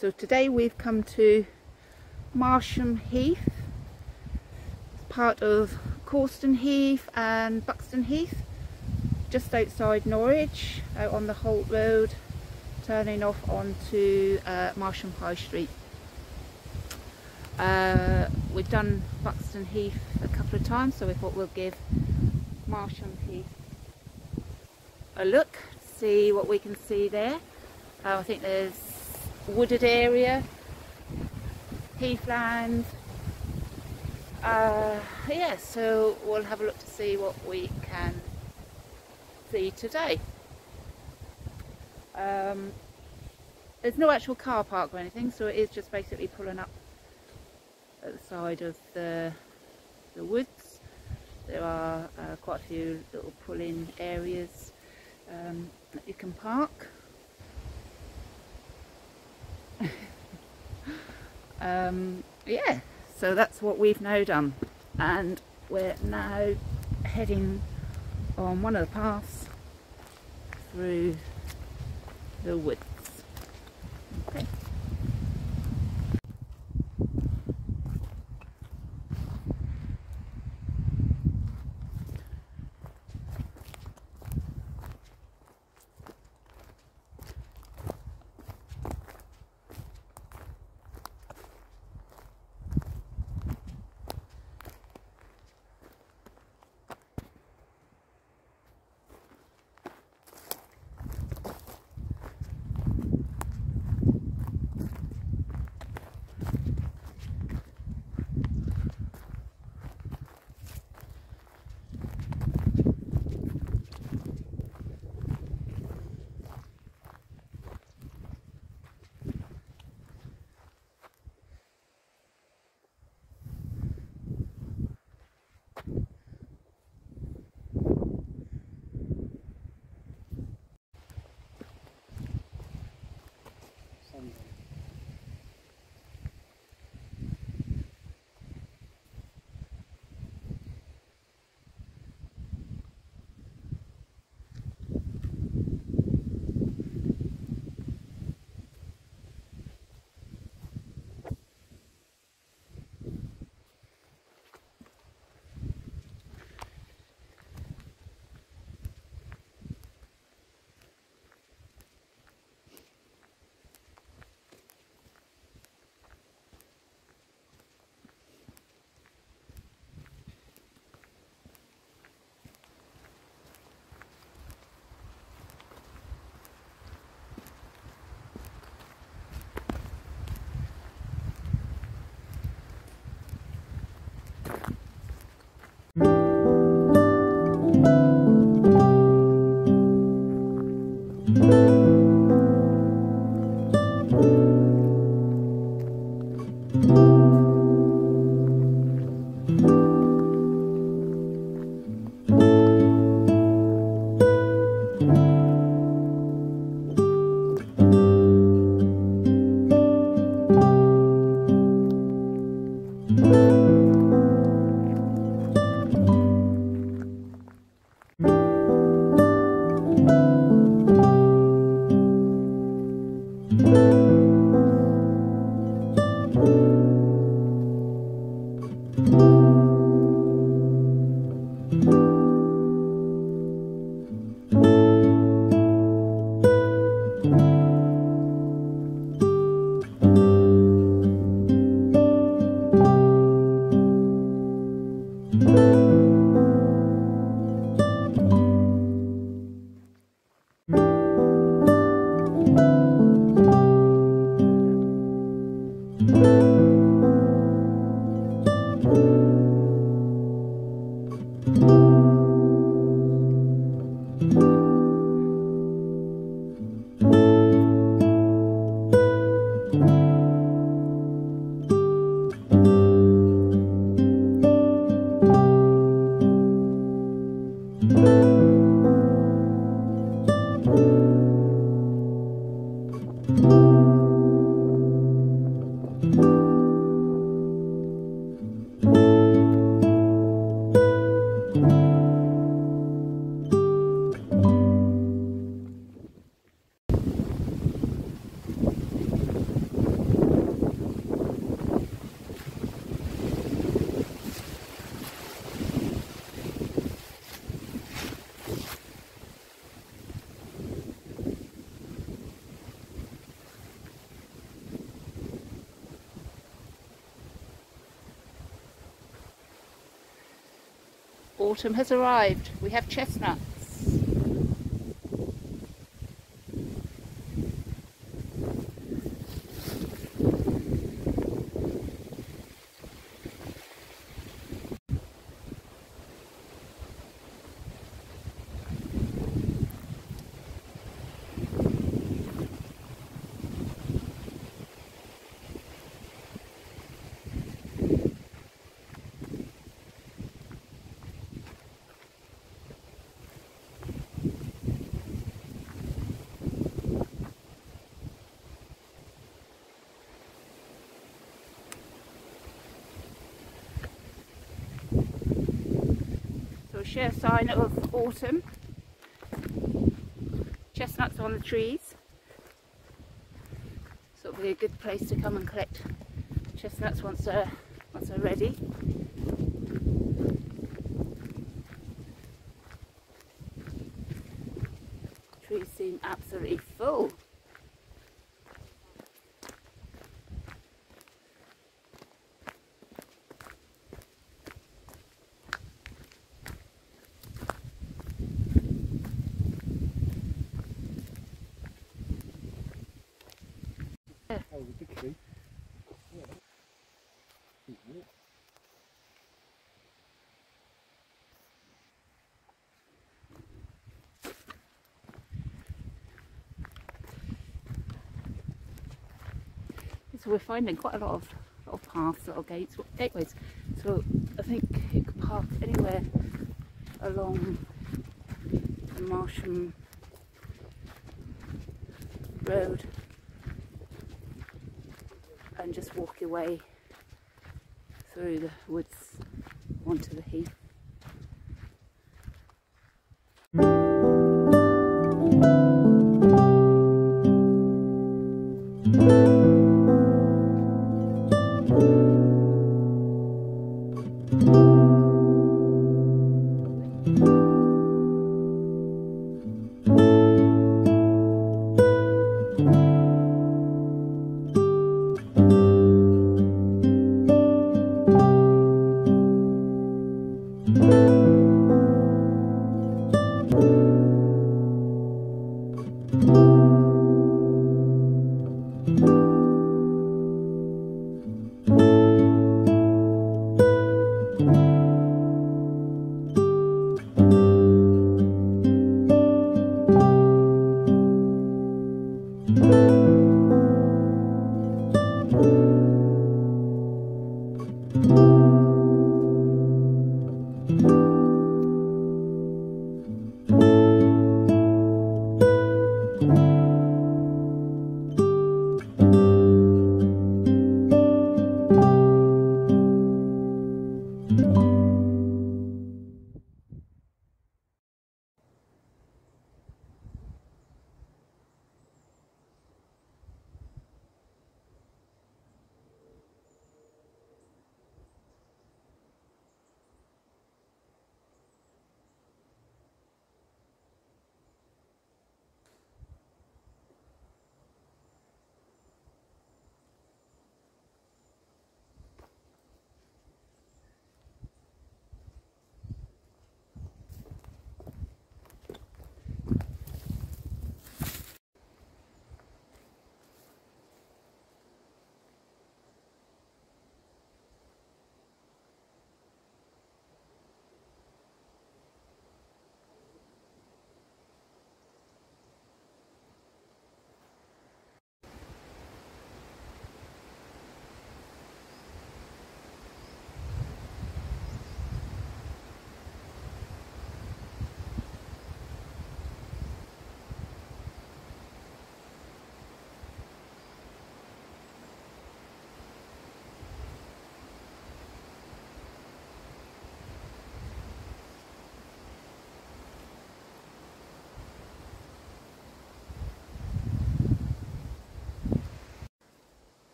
So today we've come to Marsham Heath, part of Cawston Heath and Buxton Heath, just outside Norwich, out on the Holt Road, turning off onto uh, Marsham High Street. Uh, we've done Buxton Heath a couple of times, so we thought we'll give Marsham Heath a look, see what we can see there. Uh, I think there's wooded area, heathland. Uh, yeah, so we'll have a look to see what we can see today. Um, there's no actual car park or anything, so it is just basically pulling up at the side of the, the woods. There are uh, quite a few little pull-in areas um, that you can park. um, yeah, so that's what we've now done. And we're now heading on one of the paths through the woods. Okay. Autumn has arrived. We have chestnuts. Sure sign of autumn. Chestnuts on the trees. So it'll be a good place to come and collect chestnuts once they're, once they're ready. So we're finding quite a lot of, little paths, little gates, gateways. So I think you could park anywhere along the Marsham Road and just walk your way through the woods onto the heath. Thank you.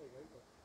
There you go.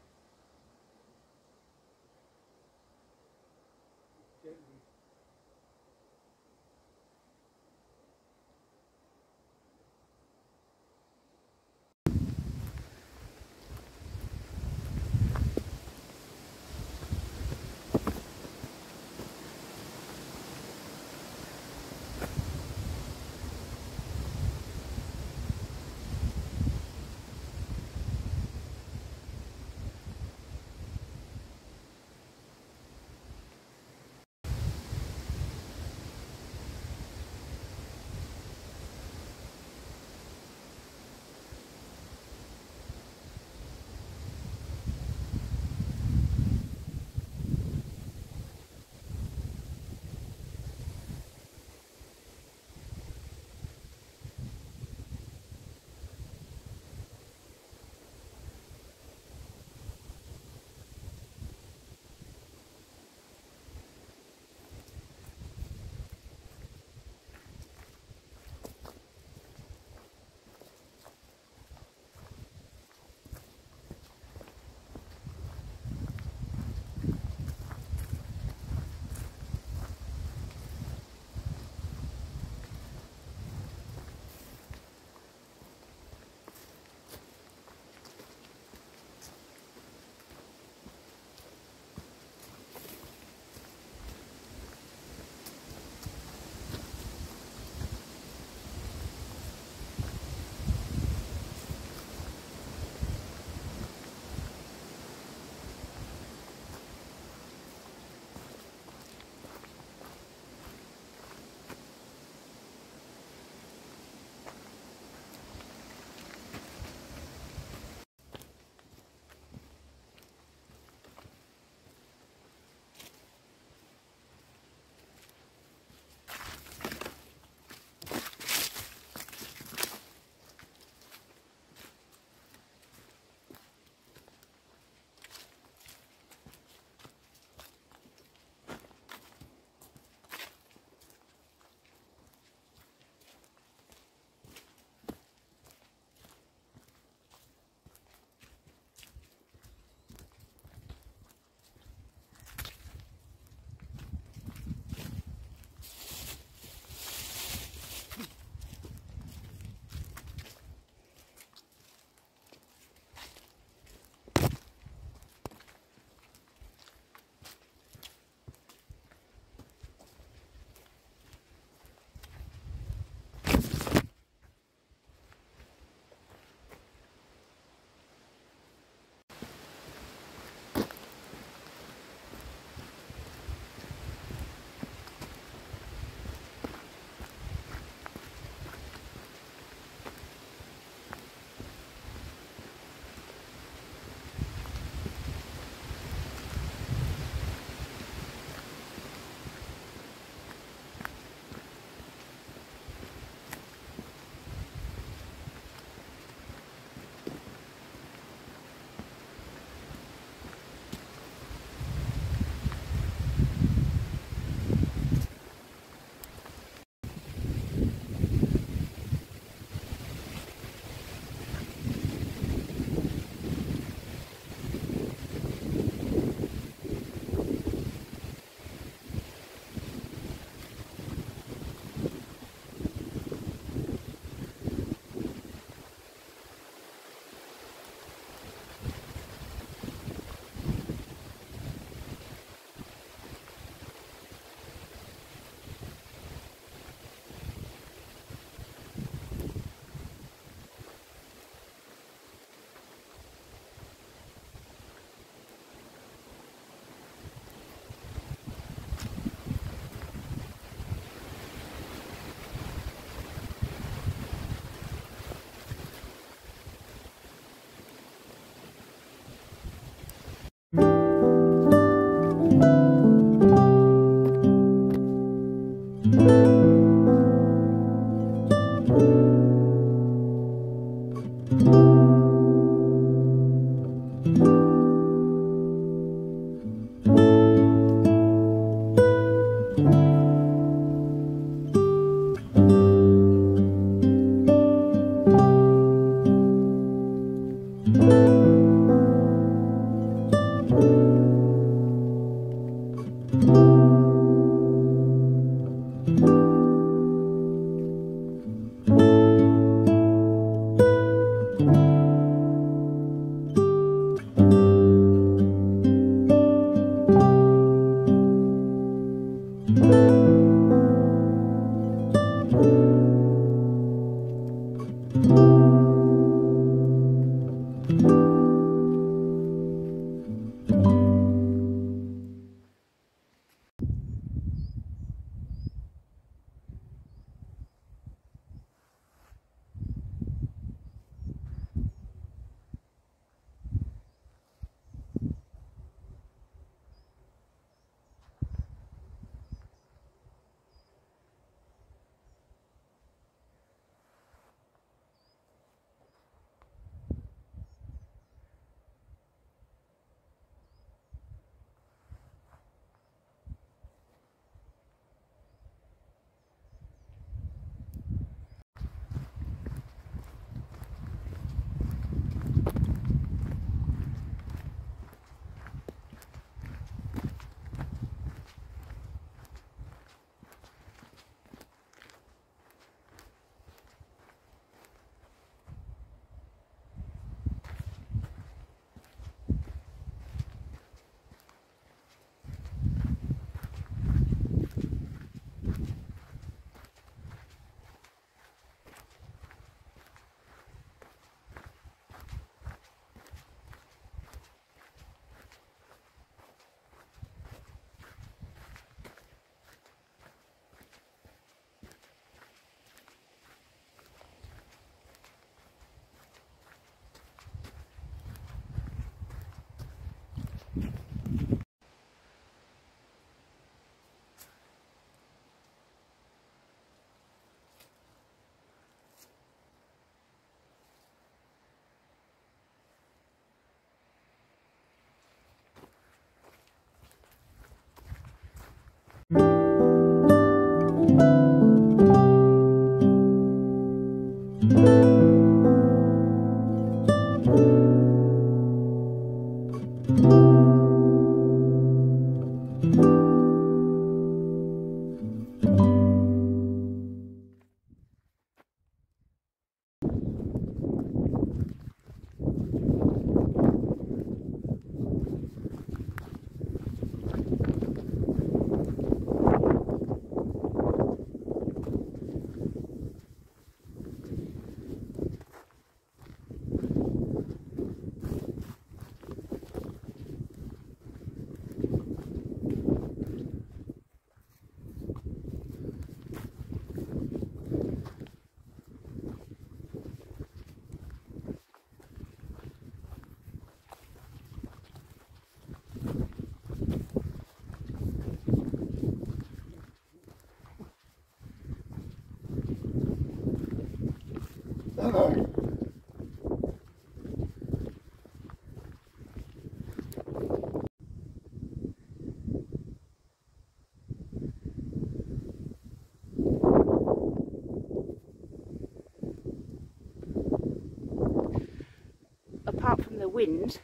Wind,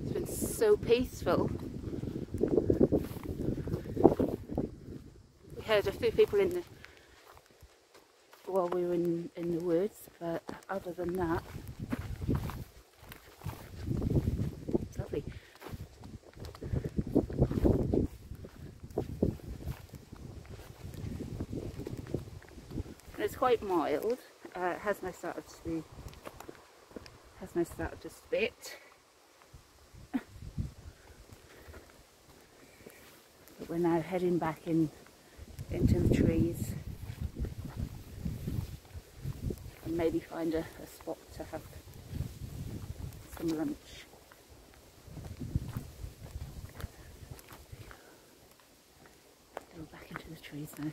it's been so peaceful. We heard a few people in the while we were in, in the woods, but other than that, it's lovely. And it's quite mild. Uh, it has no started of has no started to spit. but we're now heading back in into the trees and maybe find a, a spot to have some lunch. Go back into the trees now.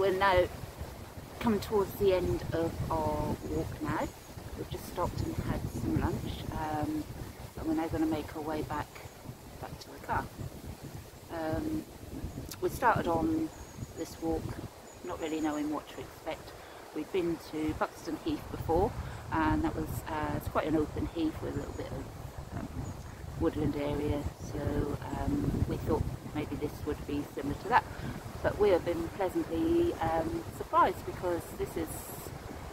We're now coming towards the end of our walk now. We've just stopped and had some lunch um, and we're now going to make our way back back to the car. Um, we started on this walk not really knowing what to expect. We've been to Buxton Heath before and that was uh, it's quite an open heath with a little bit of um, woodland area so um, we thought maybe this would be similar to that but we have been pleasantly um, surprised because this is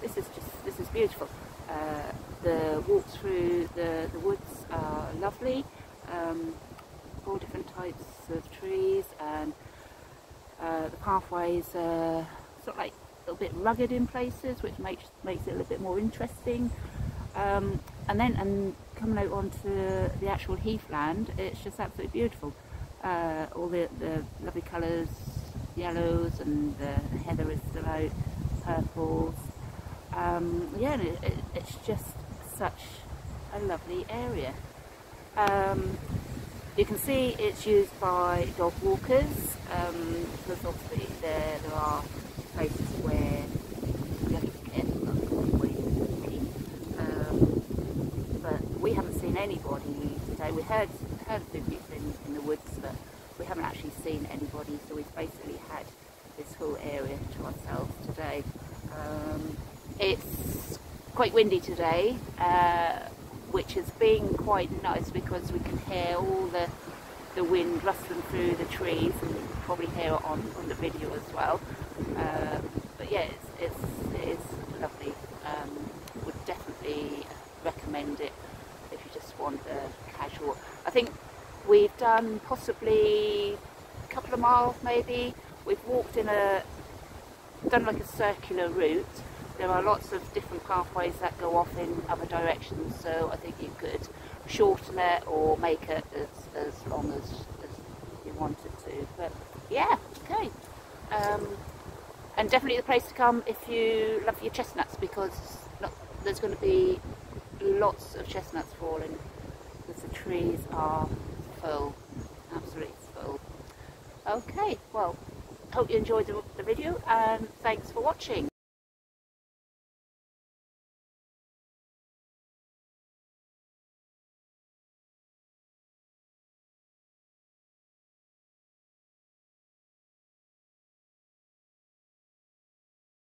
this is just this is beautiful. Uh, the walk through the, the woods are lovely, um, all different types of trees and uh, the pathways are sort of like a little bit rugged in places which makes makes it a little bit more interesting. Um, and then and coming out onto the actual heathland it's just absolutely beautiful. Uh, all the, the lovely colours yellows and the heather is still out, purples. Um, yeah, it, it, it's just such a lovely area. Um, you can see it's used by dog walkers um, because obviously there, there are places where you you um, But we haven't seen anybody today. We heard, heard a few people in, in the woods, but we haven't actually seen anybody, so we've basically had this whole area to ourselves today. Um, it's quite windy today, uh, which has been quite nice because we can hear all the the wind rustling through the trees and you can probably hear it on, on the video as well. Um, but yeah, it's, it's, it is lovely. Um, would definitely recommend it if you just want a casual. I think We've done possibly a couple of miles maybe. We've walked in a, done like a circular route. There are lots of different pathways that go off in other directions so I think you could shorten it or make it as, as long as, as you wanted to. But yeah, okay. Um, and definitely the place to come if you love your chestnuts because not, there's going to be lots of chestnuts falling because the trees are full, absolutely full. Okay, well, hope you enjoyed the, the video and thanks for watching.